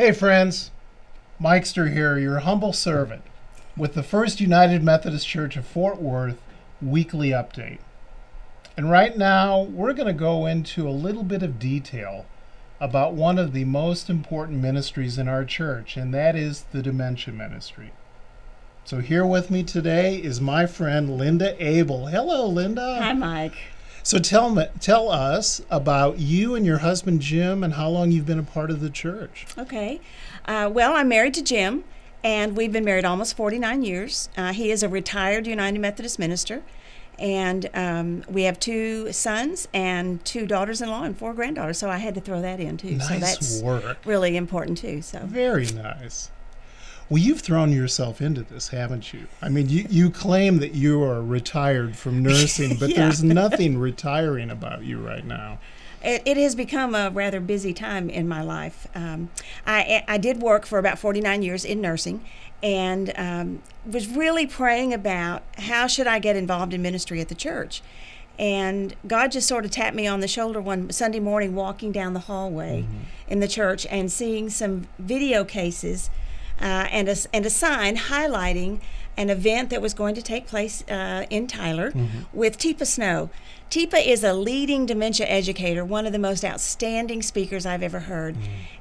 Hey, friends. Mikester here, your humble servant, with the First United Methodist Church of Fort Worth weekly update. And right now, we're going to go into a little bit of detail about one of the most important ministries in our church, and that is the dementia ministry. So, here with me today is my friend Linda Abel. Hello, Linda. Hi, Mike. So tell me, tell us about you and your husband Jim, and how long you've been a part of the church. Okay. Uh, well, I'm married to Jim, and we've been married almost 49 years. Uh, he is a retired United Methodist minister, and um, we have two sons and two daughters-in-law and four granddaughters. So I had to throw that in too. Nice so that's work. really important too. So Very nice. Well, you've thrown yourself into this, haven't you? I mean, you, you claim that you are retired from nursing, but Yeah. there's nothing retiring about you right now. It, it has become a rather busy time in my life. Um, I, I did work for about 49 years in nursing and um, was really praying about how should I get involved in ministry at the church. And God just sort of tapped me on the shoulder one Sunday morning walking down the hallway in the church and seeing some video cases uh, and, a, and a sign highlighting an event that was going to take place uh, in Tyler with Teepa Snow. Teepa is a leading dementia educator, one of the most outstanding speakers I've ever heard.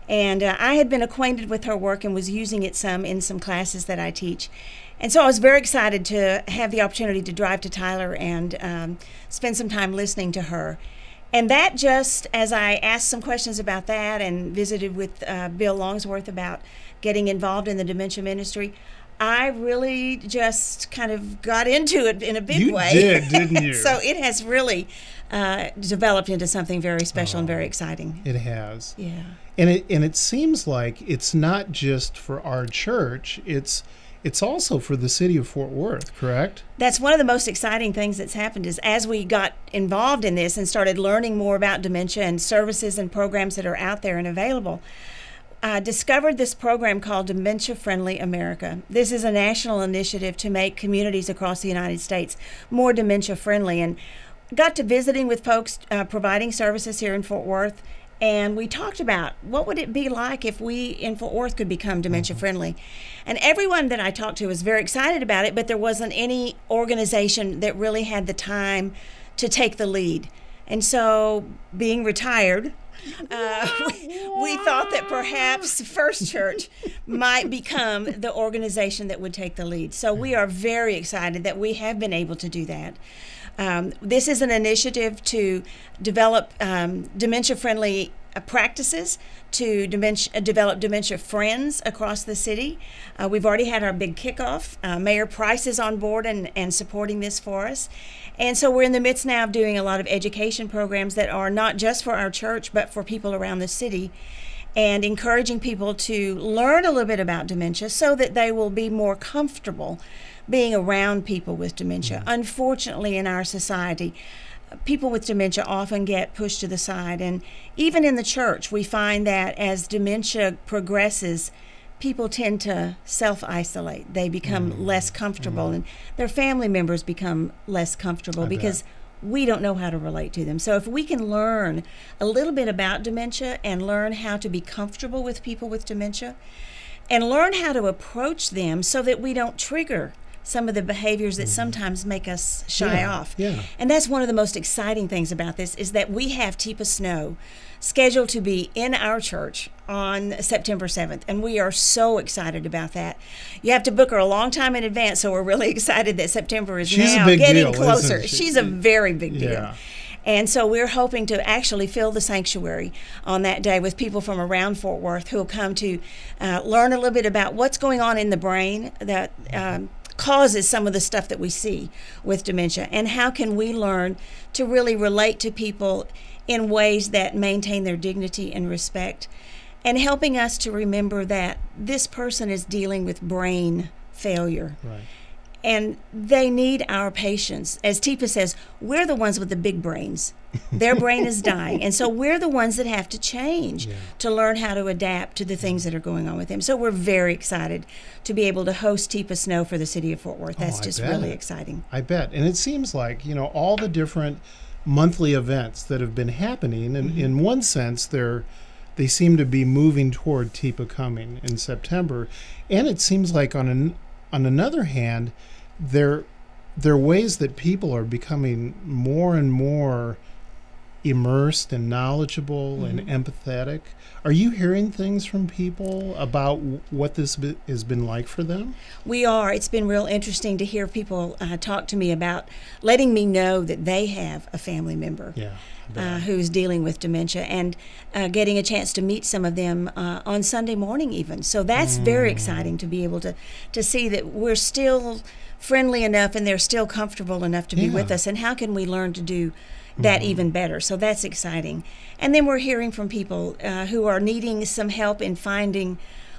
And uh, I had been acquainted with her work and was using it some in some classes that I teach. And so I was very excited to have the opportunity to drive to Tyler and um, spend some time listening to her. And that just, as I asked some questions about that and visited with uh, Bill Longsworth about getting involved in the dementia ministry, I really just kind of got into it in a big You way. did, didn't you? so it has really uh, developed into something very special and very exciting. It has. Yeah. And it and it seems like it's not just for our church, it's it's also for the city of Fort Worth, correct? that's one of the most exciting things that's happened is as we got involved in this and started learning more about dementia and services and programs that are out there and available I discovered this program called Dementia Friendly America. This is a national initiative to make communities across the United States more dementia friendly and got to visiting with folks uh, providing services here in Fort Worth and we talked about what would it be like if we in Fort Worth could become dementia friendly. And everyone that I talked to was very excited about it, but there wasn't any organization that really had the time to take the lead. And so, being retired, uh, we, thought that perhaps First Church might become the organization that would take the lead. So we are very excited that we have been able to do that. Um, this is an initiative to develop um, dementia friendly practices to dementia, uh, develop dementia friends across the city. Uh, we've already had our big kickoff. Uh, Mayor Price is on board and, and supporting this for us. And so we're in the midst now of doing a lot of education programs that are not just for our church, but for people around the city and encouraging people to learn a little bit about dementia so that they will be more comfortable being around people with dementia. Unfortunately, in our society, people with dementia often get pushed to the side. And even in the church, we find that as dementia progresses, people tend to self isolate. They become mm-hmm. less comfortable, mm-hmm. and their family members become less comfortable bet. because we don't know how to relate to them. So if we can learn a little bit about dementia and learn how to be comfortable with people with dementia and learn how to approach them so that we don't trigger some of the behaviors that sometimes make us shy Mm-hmm. Yeah, off. yeah. And that's one of the most exciting things about this is that we have Teepa Snow scheduled to be in our church on September 7th and we are so excited about that. You have to book her a long time in advance so we're really excited that September is She's now getting deal, closer. she? She's a very big deal. Yeah. And so we're hoping to actually fill the sanctuary on that day with people from around Fort Worth who will come to uh, learn a little bit about what's going on in the brain that um, causes some of the stuff that we see with dementia, and how can we learn to really relate to people in ways that maintain their dignity and respect, and helping us to remember that this person is dealing with brain failure Right. and they need our patience. As Teepa says, we're the ones with the big brains. Their brain is dying. And so we're the ones that have to change to learn how to adapt to the things that are going on with them. So we're very excited to be able to host Teepa Snow for the city of Fort Worth. Oh, That's Oh, just bet. really exciting. I bet. And it seems like, you know, all the different monthly events that have been happening and mm-hmm. in one sense they're they seem to be moving toward Teepa coming in September, and it seems like on an on another hand, there there are ways that people are becoming more and more immersed and knowledgeable mm-hmm. and empathetic. Are you hearing things from people about w- what this has been like for them? We are. It's been real interesting to hear people uh, talk to me about letting me know that they have a family member. Yeah. Uh, who's dealing with dementia and uh, getting a chance to meet some of them uh, on Sunday morning, even. So that's mm. very exciting to be able to to see that we're still friendly enough and they're still comfortable enough to be yeah. with us. And how can we learn to do that mm-hmm. even better. So that's exciting. And then we're hearing from people uh, who are needing some help in finding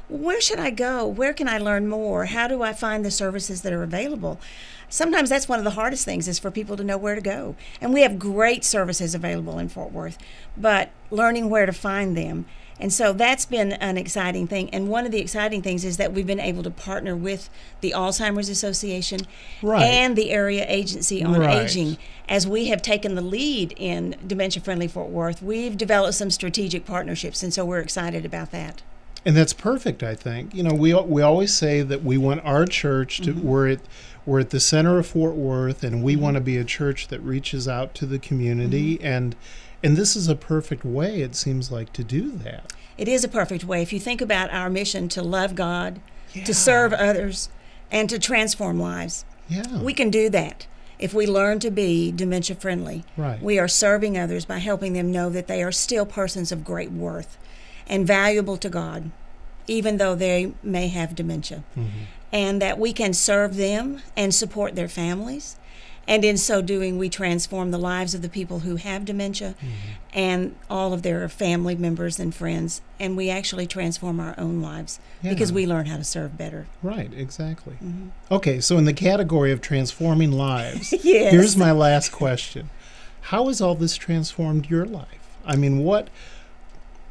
where should I go? Where can I learn more? How do I find the services that are available? Sometimes that's one of the hardest things is for people to know where to go. And we have great services available in Fort Worth, but learning where to find them and so that's been an exciting thing. And one of the exciting things is that we've been able to partner with the Alzheimer's Association right. and the Area Agency on right. Aging. As we have taken the lead in Dementia Friendly Fort Worth, we've developed some strategic partnerships. And so we're excited about that. And that's perfect, I think. You know, we, we always say that we want our church to, mm-hmm. we're at, we're at the center of Fort Worth, and we mm-hmm. want to be a church that reaches out to the community mm-hmm. and and this is a perfect way, it seems like, to do that. It is a perfect way. If you think about our mission to love God, yeah. to serve others, and to transform lives, yeah. we can do that if we learn to be dementia friendly. Right. We are serving others by helping them know that they are still persons of great worth and valuable to God, even though they may have dementia. Mm-hmm. And that we can serve them and support their families and in so doing, we transform the lives of the people who have dementia mm-hmm. and all of their family members and friends. And we actually transform our own lives yeah. because we learn how to serve better. Right, exactly. Mm-hmm. Okay, so in the category of transforming lives, yes. here's my last question How has all this transformed your life? I mean, what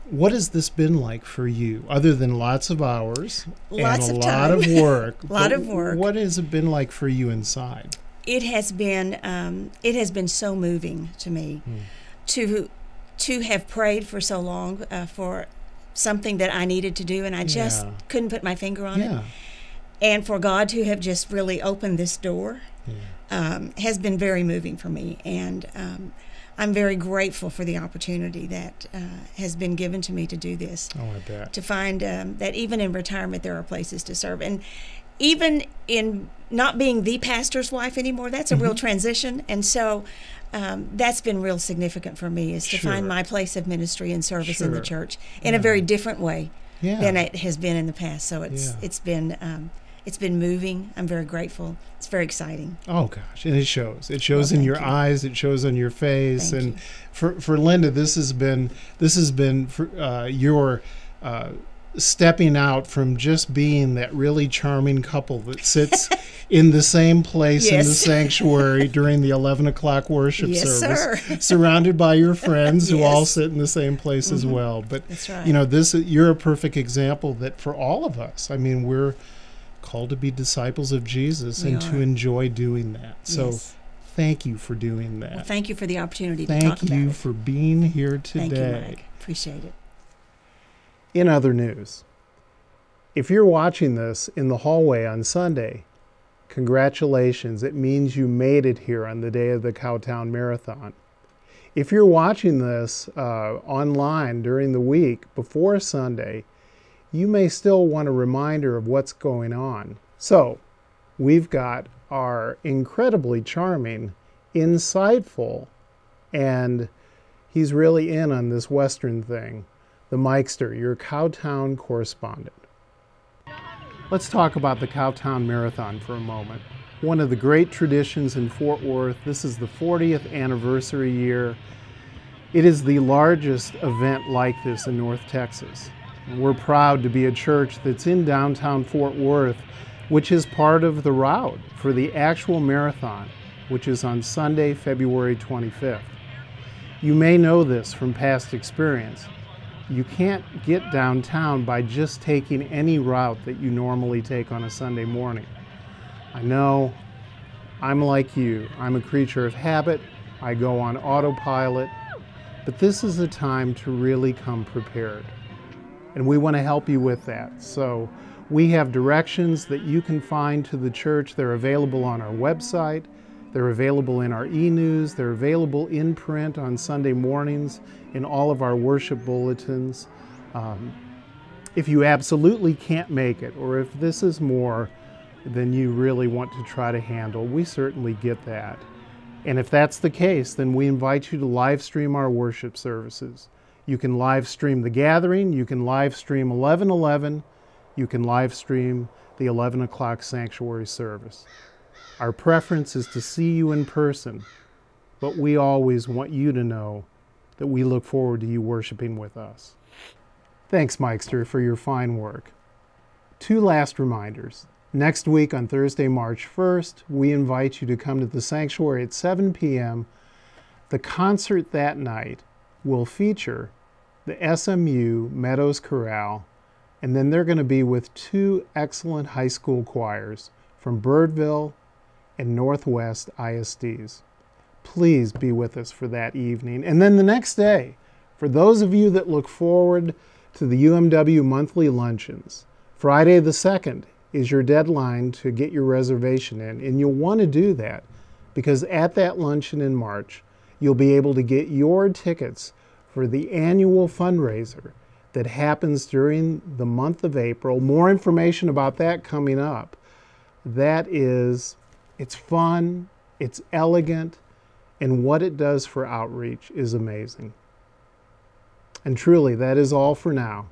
what has this been like for you other than lots of hours lots and a of lot of work a lot of work what has it been like for you inside it has been um, it has been so moving to me mm. to to have prayed for so long uh, for something that I needed to do and I just yeah. couldn't put my finger on yeah. it. And for God to have just really opened this door yeah. um, has been very moving for me. And um, I'm very grateful for the opportunity that uh, has been given to me to do this. Oh, I bet. To find um, that even in retirement, there are places to serve. And even in not being the pastor's wife anymore, that's a mm-hmm. real transition. And so um, that's been real significant for me is to sure. find my place of ministry and service sure. in the church in yeah. a very different way yeah. than it has been in the past. So it's yeah. it's been um, it's been moving. I'm very grateful. It's very exciting. Oh gosh, and it shows. It shows well, in your you. eyes. It shows on your face. Thank and you. for for Linda, this has been this has been for, uh, your. Uh, stepping out from just being that really charming couple that sits in the same place yes. in the sanctuary during the 11 o'clock worship yes, service, sir. surrounded by your friends yes. who all sit in the same place mm-hmm. as well. But, right. you know, this you're a perfect example that for all of us, I mean, we're called to be disciples of Jesus we and are. to enjoy doing that. So, thank you for doing that. Well, thank you for the opportunity thank to talk about you for being here today. Thank you, Mike. Appreciate it. In other news, if you're watching this in the hallway on Sunday, congratulations. It means you made it here on the day of the Cowtown Marathon. If you're watching this uh, online during the week before Sunday, you may still want a reminder of what's going on. So, we've got our incredibly charming, insightful, and he's really in on this Western thing, the Mikester, your Cowtown correspondent. Let's talk about the Cowtown Marathon for a moment. One of the great traditions in Fort Worth. This is the 40th anniversary year. It is the largest event like this in North Texas. We're proud to be a church that's in downtown Fort Worth, which is part of the route for the actual marathon, which is on Sunday, February 25th. You may know this from past experience you can't get downtown by just taking any route that you normally take on a Sunday morning. I know I'm like you, I'm a creature of habit, I go on autopilot, but this is a time to really come prepared. And we want to help you with that. So we have directions that you can find to the church. They're available on our website. They're available in our e news. They're available in print on Sunday mornings in all of our worship bulletins. Um, if you absolutely can't make it, or if this is more than you really want to try to handle, we certainly get that. And if that's the case, then we invite you to live stream our worship services. You can live stream the gathering, you can live stream 1111, you can live stream the 11 o'clock sanctuary service. Our preference is to see you in person, but we always want you to know that we look forward to you worshiping with us. Thanks, Mikester, for your fine work. Two last reminders. Next week on Thursday, March 1st, we invite you to come to the sanctuary at 7 p.m. The concert that night will feature the SMU Meadows Chorale, and then they're going to be with two excellent high school choirs from Birdville and Northwest ISDs. Please be with us for that evening. And then the next day, for those of you that look forward to the UMW monthly luncheons. Friday the 2nd is your deadline to get your reservation in, and you'll want to do that because at that luncheon in March, you'll be able to get your tickets for the annual fundraiser that happens during the month of April. More information about that coming up. That is, it's fun, it's elegant, and what it does for outreach is amazing. And truly, that is all for now.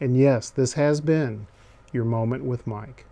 And yes, this has been your moment with Mike.